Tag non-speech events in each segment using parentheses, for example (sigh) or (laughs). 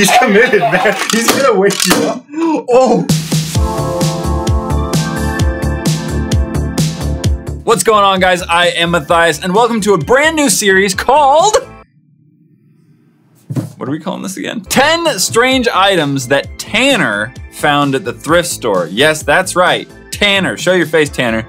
He's committed, man. He's gonna wake you up. Oh. What's going on, guys? I am Matthias, and welcome to a brand new series called. What are we calling this again? 10 strange items that Tanner found at the thrift store. Yes, that's right. Tanner. Show your face, Tanner.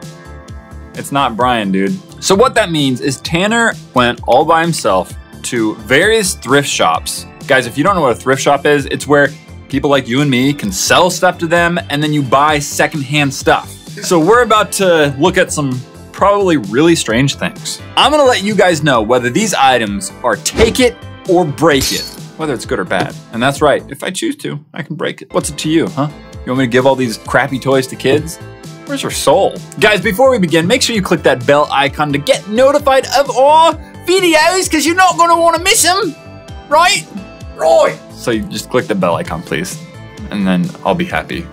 It's not Brian, dude. So, what that means is Tanner went all by himself to various thrift shops. Guys, if you don't know what a thrift shop is, it's where people like you and me can sell stuff to them and then you buy secondhand stuff. So, we're about to look at some probably really strange things. I'm gonna let you guys know whether these items are take it or break it, whether it's good or bad. And that's right, if I choose to, I can break it. What's it to you, huh? You want me to give all these crappy toys to kids? Where's your soul? Guys, before we begin, make sure you click that bell icon to get notified of all videos, because you're not gonna wanna miss them, right? Right. So you just click the bell icon, please, and then I'll be happy. (laughs)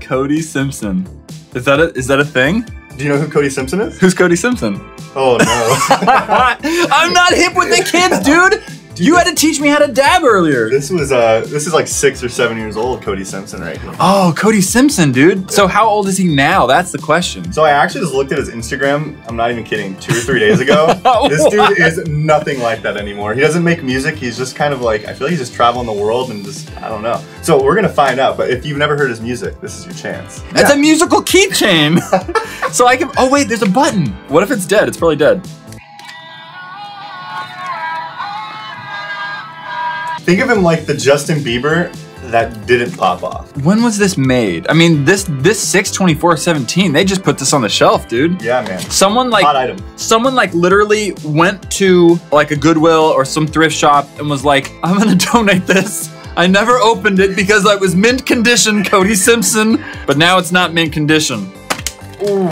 Cody Simpson. Is that a is that a thing? Do you know who Cody Simpson is? Who's Cody Simpson? Oh no. (laughs) I'm not hip with the kids, dude. You had to teach me how to dab earlier. this was uh this is like six or seven years old, Cody Simpson right here. Oh, Cody Simpson, dude. So how old is he now? That's the question. So I actually just looked at his Instagram, I'm not even kidding, two or three days ago. (laughs) this dude is nothing like that anymore. He doesn't make music, he's just kind of like I feel like he's just traveling the world and just I don't know. So we're gonna find out, but if you've never heard his music, this is your chance. It's a musical keychain. (laughs) so I can. Oh wait, there's a button. What if it's dead? It's probably dead. Think of him like the Justin Bieber that didn't pop off. When was this made? I mean, this this 62417. They just put this on the shelf, dude. Yeah, man. Someone like Hot item. someone like literally went to like a Goodwill or some thrift shop and was like, I'm gonna (laughs) donate this. I never opened it because I was mint condition, Cody Simpson, but now it's not mint condition. Ooh.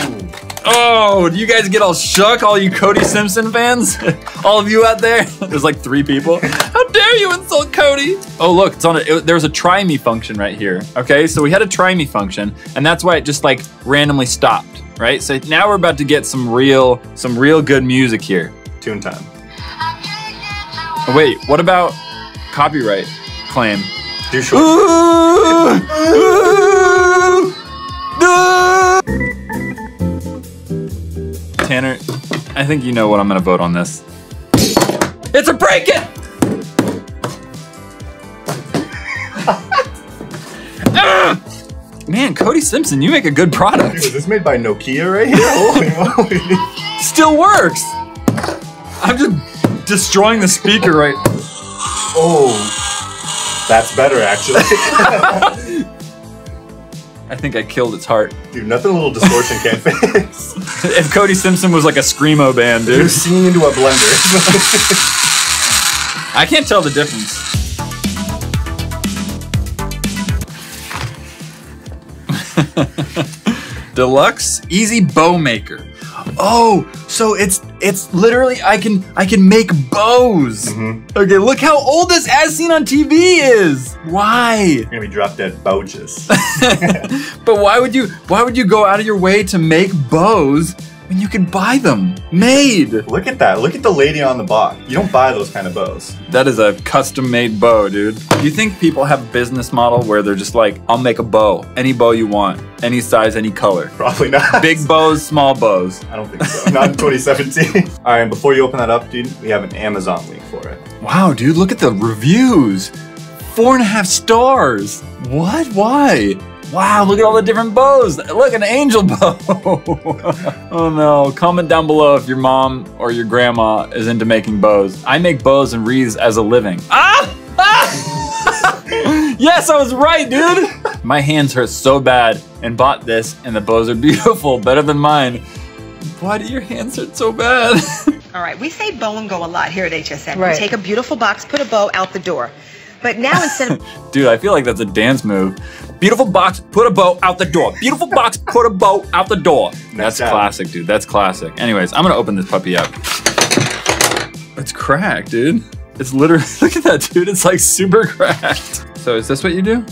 Oh, do you guys get all shook, all you Cody Simpson fans? (laughs) all of you out there? (laughs) There's like three people. How dare you insult Cody? Oh, look, it's on a, it, there was a try me function right here. Okay, so we had a try me function, and that's why it just like randomly stopped, right? So now we're about to get some real, some real good music here. Tune time. Oh, wait, what about copyright claim? Do short. Tanner, I think you know what I'm gonna vote on this. It's a break it! (laughs) Man, Cody Simpson, you make a good Dude, product. is this made by Nokia right here? (laughs) Holy moly. Still works. I'm just destroying the speaker right. Oh. That's better actually. (laughs) I think I killed its heart. Dude, nothing a little distortion can't (laughs) fix. If Cody Simpson was like a screamo band, dude. You're singing into a blender. (laughs) (laughs) I can't tell the difference. Deluxe Easy Bow Maker. Oh, so it's it's literally I can I can make bows. Mhm. Okay, look how old this as seen on TV is. Why? You're gonna be drop dead bogus. (laughs) but why would you why would you go out of your way to make bows when you can buy them made? Look at that. Look at the lady on the box. You don't buy those kind of bows. That is a custom made bow, dude. Do you think people have a business model where they're just like, I'll make a bow, any bow you want, any size, any color? Probably not. Big (laughs) bows, small bows. I don't think so. Not in 2017. (laughs) All right, and before you open that up, dude, we have an Amazon link for it. Wow, dude, look at the reviews. Four and a half stars. What? Why? Wow, look at all the different bows. Look, an angel (laughs) bow. oh no. Comment down below if your mom or your grandma is into making bows. I make bows and wreaths as a living. Ah! ah! (laughs) yes, I was right, dude. My hands hurt so bad and bought this, and the bows are (laughs) beautiful, better than mine. Why do your hands hurt so bad? All right, we say bow and go a lot here at HSN. Right. We take a beautiful box, put a bow out the door. But now instead of (laughs) Dude, I feel like that's a dance move. Beautiful box, put a bow out the door. Beautiful box, put a bow out the door. (laughs) That's job. classic, dude. That's classic. Anyways, I'm gonna open this puppy up. It's cracked, dude. It's literally, (laughs) look at that, dude. It's like super cracked. So is this what you do?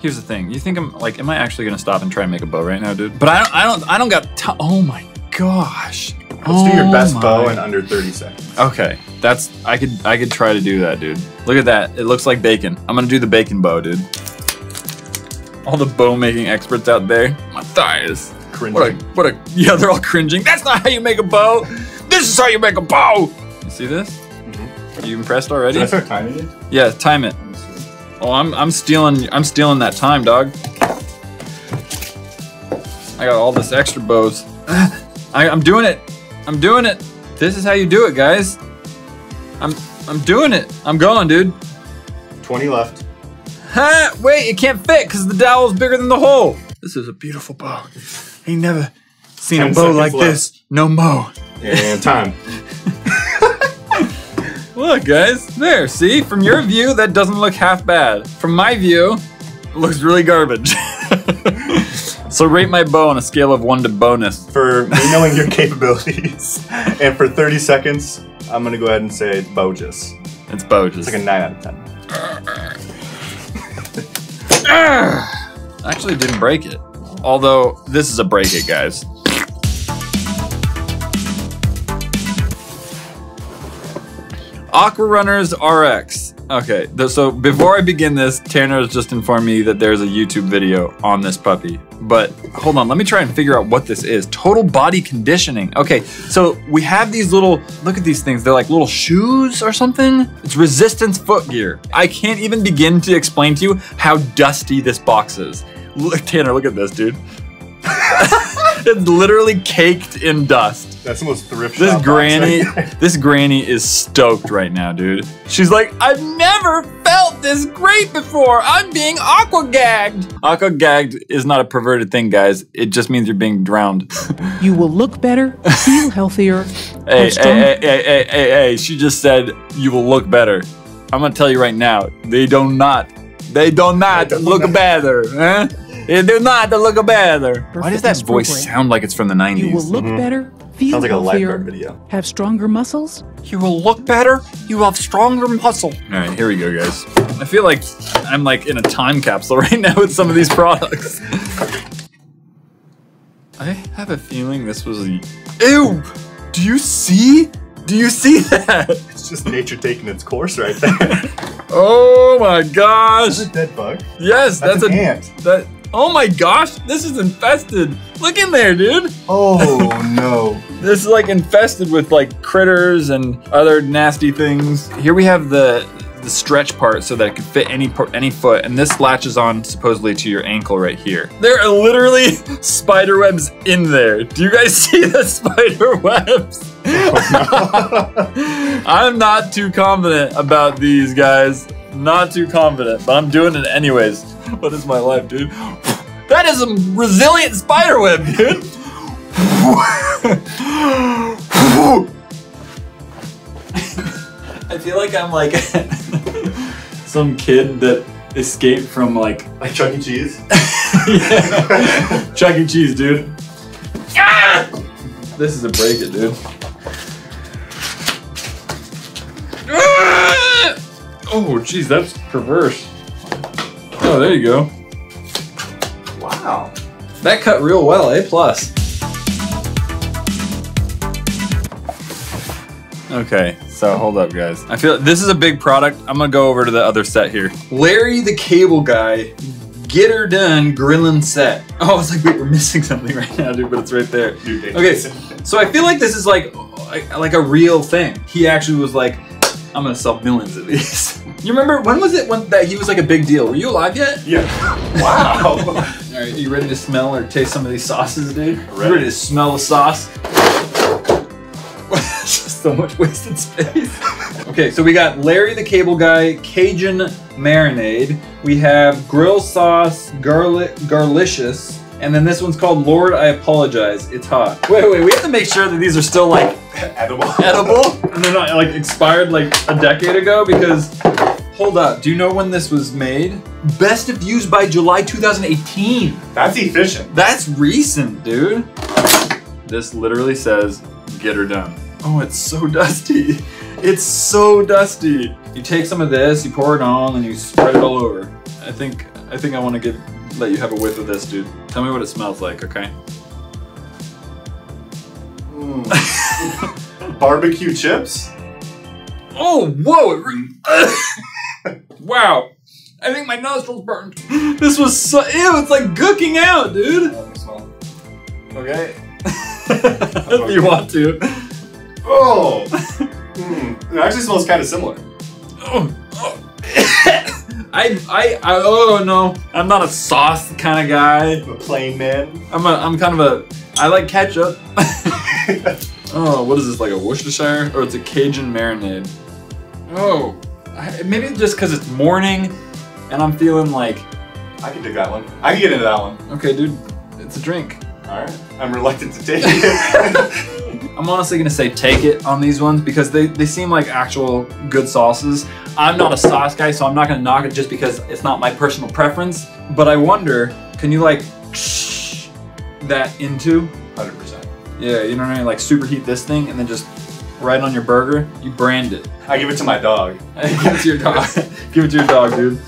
Here's the thing. You think I'm like, am I actually gonna stop and try and make a bow right now, dude? But I don't, I don't, I don't got. T- oh my gosh. Let's do your Oh best bow in under 30 seconds. Okay, that's I could I could try to do that, dude. Look at that. It looks like bacon. I'm gonna do the bacon bow, dude. All the bow making experts out there, my thighs. Cringing. What a what a yeah, they're all cringing. That's not how you make a bow. This is how you make a bow. You see this? Mm-hmm. Are you impressed already? Did I start timing it? Yeah, time it. Let me see. Oh, I'm I'm stealing I'm stealing that time, dog. I got all this extra bows. (sighs) I, I'm doing it. I'm doing it. This is how you do it, guys. I'm I'm doing it. I'm going, dude. 20 left. Ha! Wait, it can't fit because the dowel is bigger than the hole. This is a beautiful bow. I Ain't never seen a bow like seconds this. No mo. And time. (laughs) Look, guys. There. See, from your view, that doesn't look half bad. From my view, it looks really garbage. (laughs) so rate my bow on a scale of one to bonus. For me knowing your (laughs) capabilities, and for 30 seconds, I'm gonna go ahead and say bogus. It's bow. Just It's like a 9 out of 10. actually didn't break it. Although this is a break it, guys. Aqua Runners RX. Okay, so before I begin this, Tanner has just informed me that there's a YouTube video on this puppy. But hold on, let me try and figure out what this is. Total body conditioning. Okay, so we have these little, look at these things. They're like little shoes or something. It's resistance foot gear. I can't even begin to explain to you how dusty this box is. Look, Tanner, look at this, dude. (laughs) it's literally caked in dust. That's the most thrift This granny, right this granny is stoked right now, dude. She's like, I've never felt this great before. I'm being aqua gagged. Aqua gagged is not a perverted thing, guys. It just means you're being drowned. (laughs) You will look better, feel healthier, (laughs) hey, hey, hey, hey, hey, hey, hey, she just said you will look better. I'm gonna tell you right now, they do not, they do not They look not. better. Huh? They do not look better. Why does that voice program. sound like it's from the 90s? You will look mm-hmm. better, feel Sounds like a healthier, lifeguard video. have stronger muscles, You will look better. You will have stronger muscle. All right, here we go, guys. I feel like I'm like in a time capsule (laughs) right now with some of these products. I have a feeling this was a. Ew! Do you see? Do you see that? (laughs) It's just nature taking its course right there. (laughs) Oh my gosh! That's a dead bug. Yes, That's that's, an a ant. That. Oh my gosh! This is infested. Look in there, dude. Oh (laughs) no. This is like infested with like critters and other nasty things. Here we have the the stretch part so that it can fit any any foot, and this latches on supposedly to your ankle right here. There are literally (laughs) spider webs in there. Do you guys (laughs) see the spider webs? I'm not too confident about these guys. Not too confident, but I'm doing it anyways. (laughs) What is my life, dude? (laughs) That is a resilient spider web, dude. (laughs) I feel like I'm like some kid that escaped from like like Chuck E. Cheese. yeah. Chuck E. Cheese, dude. Ah! This is a break it, dude. Ah! Oh, jeez, that's perverse. Oh, there you go. Wow. That cut real well, A plus. Okay, so hold up, guys. I feel this is a big product. I'm gonna go over to the other set here. Larry the Cable Guy, Get Her Done grilling Set. Oh, it's like wait, we're missing something right now, dude, but it's right there. Okay, so I feel like this is like like, like a real thing. He actually was like, I'm gonna sell millions of these. (laughs) You remember when was it when that he was like a big deal? Were you alive yet? Yeah. (laughs) Wow. All right, are you ready to smell or taste some of these sauces, dude? You Ready. ready to smell the sauce? Just (laughs) so much wasted space. okay, so we got Larry the Cable Guy Cajun marinade. We have grill sauce garlic garlicious. And then this one's called Lord I Apologize. It's hot. Wait, wait, we have to make sure that these are still like Edible. (laughs) edible and they're not like expired like a decade ago because hold up, do you know when this was made? Best of used by July 2018. That's efficient. That's recent, dude. This literally says get her done. Oh, it's so (laughs) dusty. It's so dusty. You take some of this, you pour it on, and you spread it all over. I think I think I want to give let you have a whiff of this, dude. Tell me what it smells like, okay? Hmm. (laughs) Barbecue chips? Oh, whoa! (laughs) It re- wow. I think my nostrils burned. (laughs) This was so ew. It's like gooking out, dude. Let. Okay. (laughs) if you want to. Oh! (laughs) Mm, it actually smells kind of similar. Oh, (coughs) oh. I, I, I, oh no, I'm not a sauce kind of guy. The plain man. I'm a, I'm kind of a, I like ketchup. oh, what is this, like a Worcestershire? Or it's a Cajun marinade. Oh, I, maybe just because it's morning and I'm feeling like, I can dig that one. I can get into that one. okay, dude, it's a drink. Alright. I'm reluctant to take (laughs) it. (laughs) I'm honestly gonna say take it on these ones because they, they seem like actual good sauces. I'm not a sauce guy, so I'm not gonna knock it just because it's not my personal preference. But I wonder, can you like that into? 100%. Yeah, you know what I mean? Like superheat this thing and then just right on your burger, you brand it. I give it to my dog. (laughs) Give it to your dog. (laughs) Give it to your dog, dude.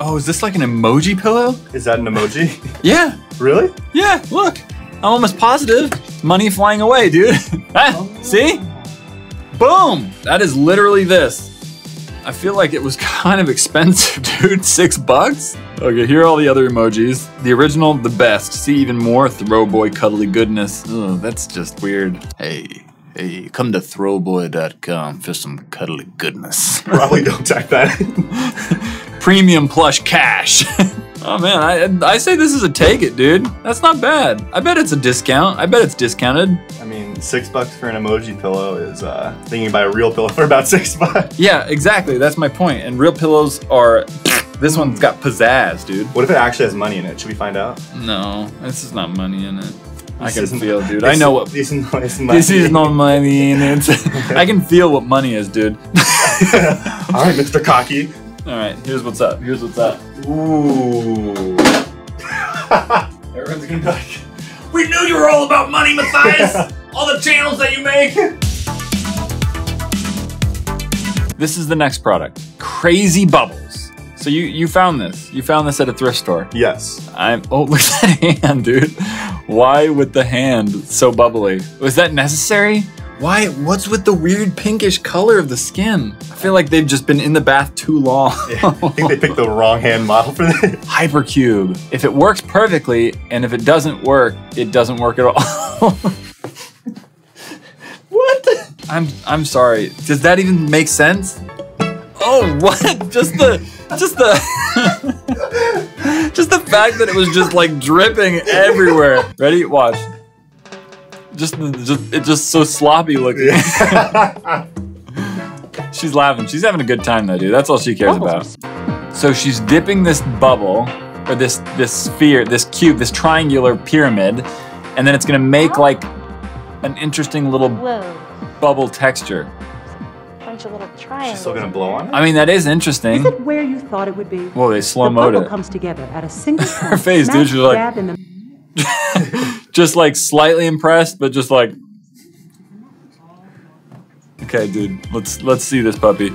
Oh, is this like an emoji pillow? Is that an emoji? (laughs) Yeah, really? yeah, look. I'm almost positive. Money flying away, dude. Ah, see? Boom! That is literally this. I feel like it was (laughs) kind of expensive, dude. Six bucks? Okay, here are all the other emojis. The original, the best. See even more Throwboy cuddly goodness. Oh, that's just weird. Hey, hey, come to throwboy.com for some cuddly goodness. Probably don't type that in. (laughs) Premium plush cash. (laughs) oh man, I I say this is a take it, dude. That's not bad. I bet it's a discount. I bet it's discounted. I mean, six bucks for an emoji pillow is uh, thinking buy a real pillow (laughs) for about six bucks. Yeah, exactly. That's my point. And real pillows are. This one's got pizzazz, dude. What if it actually has money in it? Should we find out? No, this is not money in it. I This can feel, (laughs) dude. I know what. This is, is, (laughs) This is not money in it. I can feel what money is, dude. All right, Mr. Cocky. All right, here's what's up. Here's what's up. Ooh. (laughs) Everyone's gonna be like, We knew you were all about money, Matthias. (laughs) all the channels that you make. This is the next product. Crazy bubbles. So you you found this. You found this at a thrift store. yes. I'm oh (laughs) look at that hand, dude. Why with the hand so bubbly? Was that necessary? Why what's with the weird pinkish color of the skin? I feel like they've just been in the bath too long. (laughs) I think they picked the wrong hand model for this. (laughs) Hypercube. If it works perfectly, and if it doesn't work, it doesn't work at all. what? I'm I'm sorry. Does that even make sense? Oh, what? Just the just the just the fact that it was just like dripping everywhere. Ready? Watch. Just, just it's just so sloppy looking. (laughs) She's laughing. She's having a good time though, dude. That's all she cares about. So she's dipping this bubble or this this sphere, this cube, this triangular pyramid, and then it's gonna make like an interesting little Whoa. bubble texture. Bunch of little triangles. Still gonna blow on it? I mean, that is interesting. Is it where you thought it would be? Well, they slow the moed bubble it. comes together at a single point. (laughs) Her point, face, dude, smack she's like- in the (laughs) just like slightly impressed, but just like. Okay, dude, let's let's see this puppy.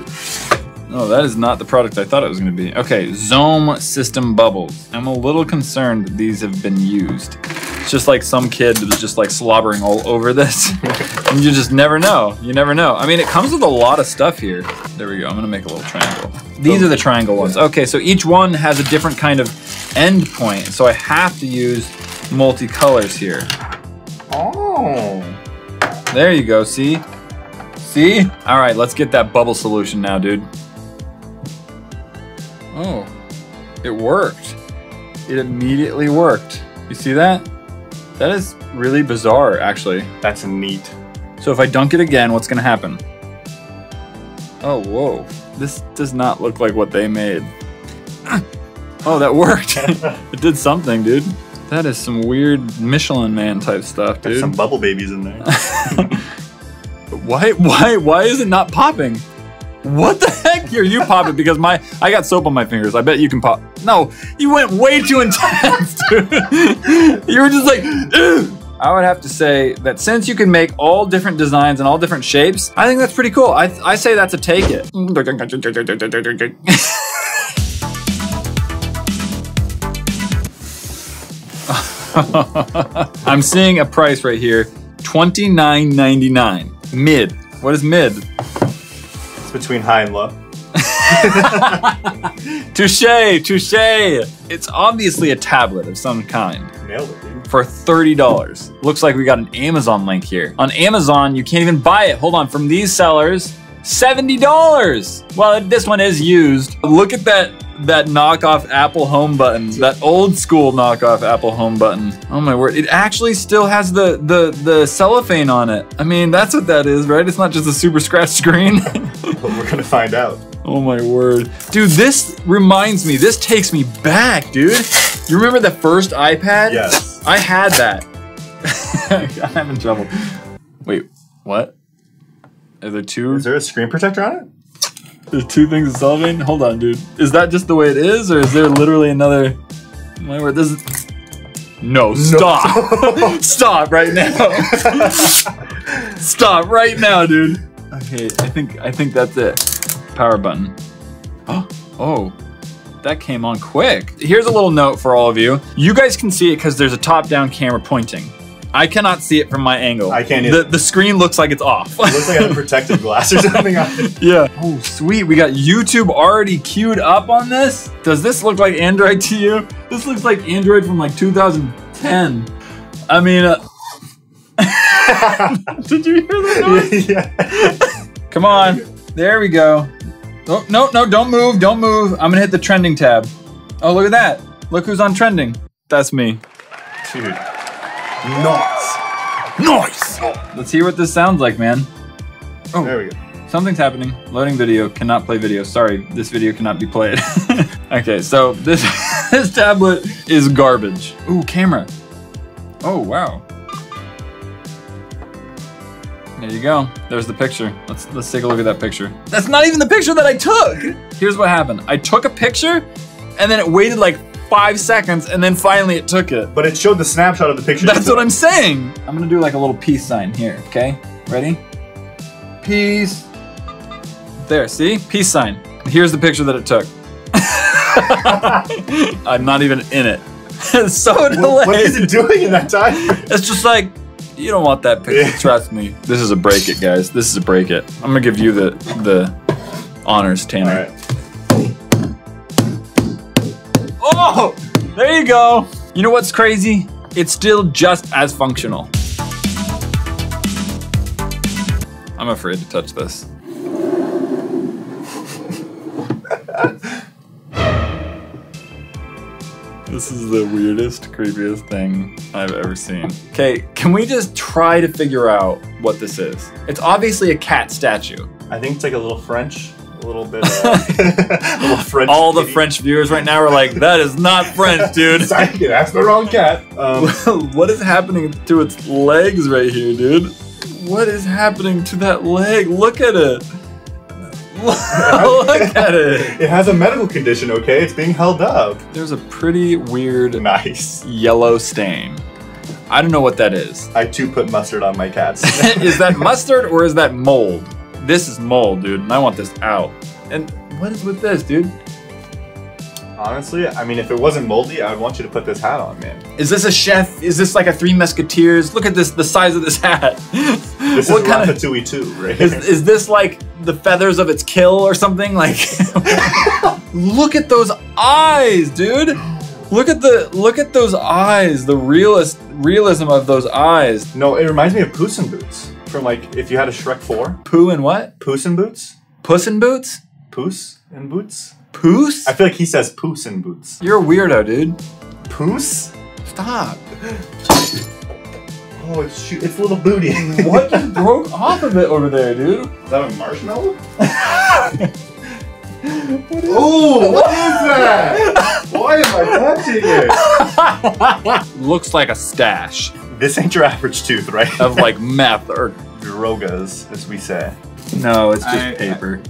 Oh, that is not the product I thought it was going to be. Okay, Zome System Bubbles. I'm a little concerned that these have been used. It's just like some kid was just like slobbering all over this. and (laughs) you just never know. You never know. I mean, it comes with a lot of stuff here. There we go. I'm going to make a little triangle. These oh. are the triangle ones. Okay, so each one has a different kind of end point. So I have to use multicolors here. Oh. There you go. See? See? All right, let's get that bubble solution now, dude. Oh, it worked. It immediately worked. You see that? That is really bizarre, actually. That's neat. So if I dunk it again, what's gonna happen? Oh, whoa. This does not look like what they made. (coughs) Oh, that worked. (laughs) it did something, dude. That is some weird Michelin Man type stuff, dude. There's some bubble babies in there. (laughs) Why why why is it not popping? What the heck? Here, you pop it because my I got soap on my fingers. I bet you can pop. No, you went way too intense, (laughs) dude. you were just like, "Ugh." I would have to say that since you can make all different designs and all different shapes, I think that's pretty cool. I, I say that's a take it. (laughs) I'm seeing a price right here, twenty nine ninety nine. Mid. What is mid? Between high and low. (laughs) Touche, touche. It's obviously a tablet of some kind. Nailed it, dude. for $30. Looks like we got an Amazon link here. On Amazon, you can't even buy it. Hold on, from these sellers, $70. Well, this one is used. Look at that that knockoff Apple home button. That old school knockoff Apple home button. Oh my word. It actually still has the the the cellophane on it. I mean, that's what that is, right? It's not just a super scratch screen. (laughs) But we're gonna find out. Oh my word. Dude, this reminds me, this takes me back, dude. You remember the first iPad? Yes. I had that. (laughs) I'm in trouble. Wait, what? Are there two? Is there a screen protector on it? There's two things cellophane? Hold on, dude. Is that just the way it is, or is there literally another? My word, this is. No, stop! (laughs) (laughs) stop right now! (laughs) stop right now, dude. Okay, I think I think that's it. Power button. Oh, oh, that came on quick. Here's a little note for all of you. You guys can see it because there's a top-down camera pointing. I cannot see it from my angle. I can't The, either. the screen looks like it's off. it Looks like I have a protective (laughs) glass or something on it. Yeah. Oh, sweet. We got YouTube already queued up on this. Does this look like Android to you? This looks like Android from like 2010. I mean, uh... (laughs) did you hear that noise? (laughs) yeah. Come on. There we go. Oh, no, no, don't move. Don't move. I'm going to hit the trending tab. Oh, look at that. Look who's on trending. That's me. Dude. Nuts. Nice. Let's hear what this sounds like, man. Oh. There we go. Something's happening. Loading video. Cannot play video. Sorry, this video cannot be played. (laughs) okay, so this (laughs) this tablet is garbage. Ooh, camera. Oh wow. There you go. There's the picture. Let's let's take a look at that picture. That's not even the picture that I took. Here's what happened. I took a picture, and then it waited like five seconds, and then finally it took it. But it showed the snapshot of the picture. That's what I'm saying. I'm gonna do like a little peace sign here, okay? Ready? Peace. There, see? Peace sign. Here's the picture that it took. (laughs) I'm not even in it. It's (laughs) so delayed. What is it doing in that time? It's just like, you don't want that picture. Yeah. Trust me. This is a break it, guys. This is a break it. I'm gonna give you the the honors, All Tanner. Oh, there you go. You know what's crazy? It's still just as functional. I'm afraid to touch this. (laughs) this is the weirdest, creepiest thing I've ever seen. Okay, can we just try to figure out what this is? It's obviously a cat statue. I think it's like a little French, a little bit. Uh, (laughs) a little French. All the kitty. French viewers right now are like, that is not French, (laughs) dude. Sorry, that's the wrong cat. Um, (laughs) what is happening to its legs right here, dude? What is happening to that leg? Look at it. Look at it. it has a medical condition. Okay, it's being held up. There's a pretty weird Nice. yellow stain. I don't know what that is. I too put mustard on my cats. is that mustard or is that mold? This is mold, dude, and I want this out. And what is with this, dude? Honestly, I mean, if it wasn't moldy, I would want you to put this hat on, man. Is this a chef? Is this like a Three Musketeers? Look at this, the size of this hat. This (laughs) what is kind of Ratatouille too, right? Is, is this like the feathers of its kill or something? Like, (laughs) look at those eyes, dude. Look at the look at those eyes. The realist realism of those eyes. no, it reminds me of Puss in Boots from like if you had a Shrek Four. Poo and what? Puss in Boots. Puss in boots? Puss in Boots. Poos? I feel like he says Puss in Boots. You're a weirdo, dude. Puss? Stop. Oh, it's shoot, it's little booty. (laughs) What just (laughs) broke off of it over there, dude? Is that a marshmallow? (laughs) oh, what is that? Why am I touching it? Looks like a stash This ain't your average tooth, right? of like meth or drogas, as we say. no, it's just I- paper.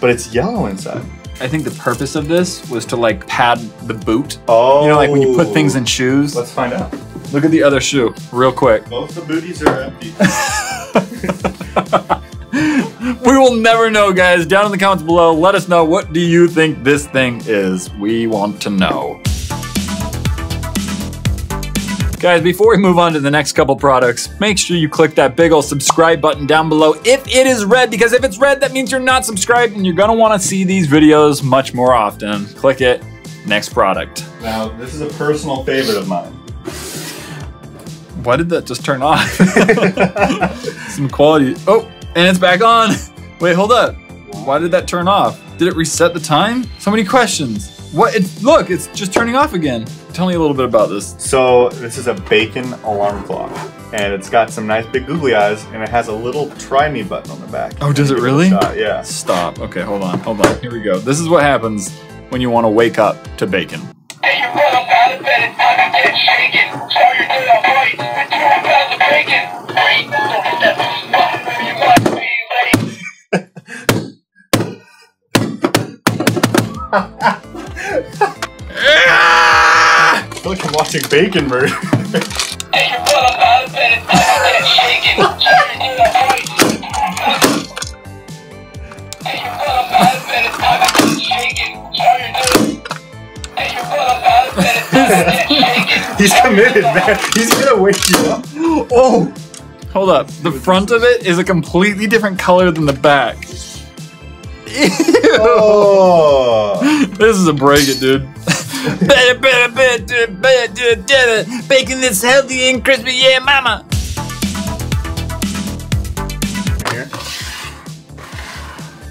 But it's yellow inside. I think the purpose of this was to like pad the boot. Oh. You know, like when you put things oh. in shoes. Let's find out. Look at the other shoe, real quick. (laughs) Both the booties are empty. We will never know, guys. Down in the comments below, let us know what do you think this thing is. We want to know. Guys, before we move on to the next couple products, make sure you click that big ol' subscribe button down below if it is red, because if it's red, that means you're not subscribed and you're gonna wanna see these videos much more often. Click it. Next product. Now, this is a personal favorite of mine. Why did that just turn off? (laughs) Some quality. Oh, and it's back on. Wait, hold up. Why did that turn off? Did it reset the time? So many questions. What? It, look, it's just turning off again. Tell me a little bit about this. So, this is a bacon alarm clock. And it's got some nice big googly eyes, and it has a little try me button on the back. Oh, does it really? shot, Yeah. Stop. Okay, hold on, hold on. Here we go. This is what happens when you want to wake up to bacon. Hey, you put up out of bed and time to get shaken. So you're doing all right. And two pounds of bacon. Three, you must be late. I'm Bacon Murder. Hey, you put up out of bed and time to get shaken. So you're doing all right. Hey, you put up out of bed and time to get shaken. So you're doing. Hey, you put up out of bed and time to get shaken. He's committed, man. He's gonna wake you up. (gasps) Oh! Hold up. The front of it is a completely different color than the back. Ew. (laughs) Oh. This is a break it, dude. Better, better, better, better, better, bacon that's healthy and crispy, yeah, mama. Here.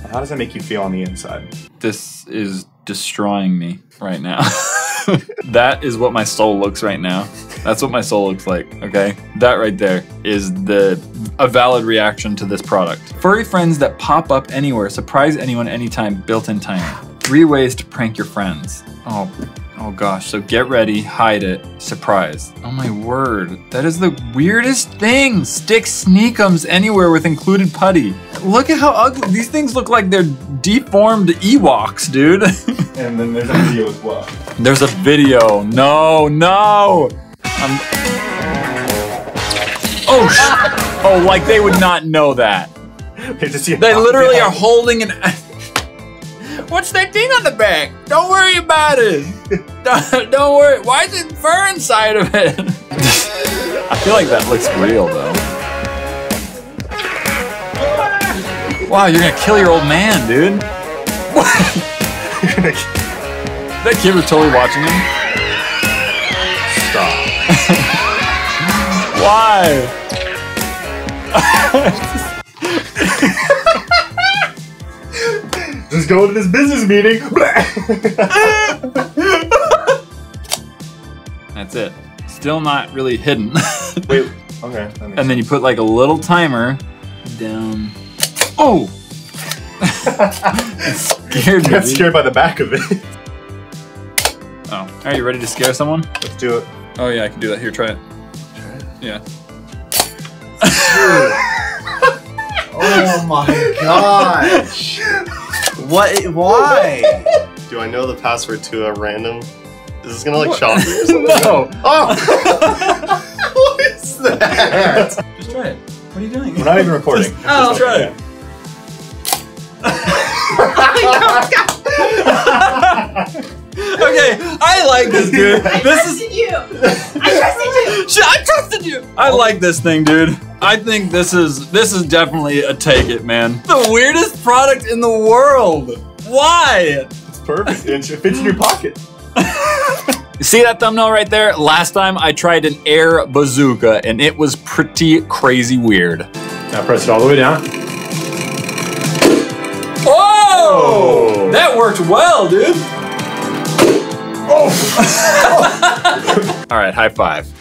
How does that make you feel on the inside? This is destroying me right now. (laughs) that is what my soul looks right now. That's what my soul looks like, okay? That right there is the a valid reaction to this product. Furry friends that pop up anywhere, surprise anyone anytime, built-in timer. Three ways to prank your friends. Oh, oh gosh. So get ready, hide it, surprise. Oh my word. That is the weirdest thing. Stick sneakums anywhere with included putty. Look at how ugly. These things look like they're deformed Ewoks, dude. (laughs) And then there's a video as well. There's a video. No, no. I'm... Oh, sh- oh, like they would not know that. They just see a They literally are holding an. What's that thing on the back? Don't worry about it. (laughs) Don't, don't worry. Why is it fur inside of it? (laughs) I feel like that looks real though. Wow, you're gonna kill your old man, dude. (laughs) That kid was totally watching him. Stop. Why? Just go to this business meeting. That's it. Still not really hidden. (laughs) Wait. Okay. that makes and then you put like a little timer down. Oh! (laughs) scared me. Got scared by the back of it. (laughs) Oh, are you ready to scare someone? Let's do it. Oh yeah, I can do that. Here, try it. Yeah. Oh my gosh. What? Why? (laughs) Do I know the password to a random? Is this gonna like shock me or (laughs) something? No. Oh! (laughs) what is that? Just try it. What are you doing? We're not even recording. Oh, try it. okay, I like this, dude. This is. you. I trusted you. I trusted you. I like this thing, dude. I think this is this is definitely a take it, man. The weirdest product in the world. Why? It's perfect. It fits in your pocket. (laughs) See that thumbnail right there? Last time I tried an air bazooka and it was pretty crazy weird. Now press it all the way down. Oh! That worked well, dude. Oh! (laughs) All right, high five.